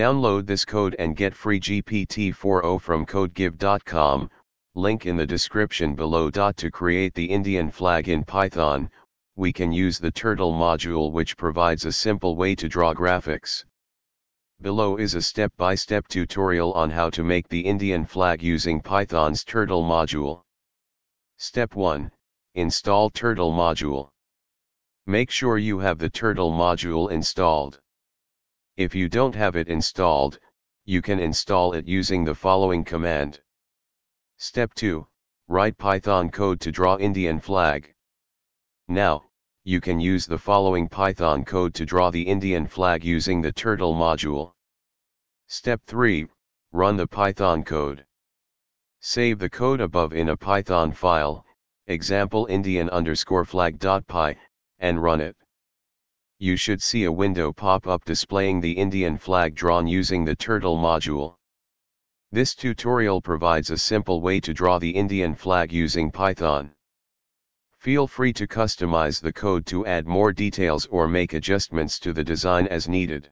Download this code and get free GPT-4o from codegive.com, link in the description below. To create the Indian flag in Python, we can use the turtle module which provides a simple way to draw graphics. Below is a step-by-step -step tutorial on how to make the Indian flag using Python's turtle module. Step 1, Install turtle module. Make sure you have the turtle module installed. If you don't have it installed, you can install it using the following command. Step 2, write Python code to draw Indian flag. Now, you can use the following Python code to draw the Indian flag using the turtle module. Step 3, run the Python code. Save the code above in a Python file, example indian underscore flag.py, and run it. You should see a window pop up displaying the Indian flag drawn using the turtle module. This tutorial provides a simple way to draw the Indian flag using Python. Feel free to customize the code to add more details or make adjustments to the design as needed.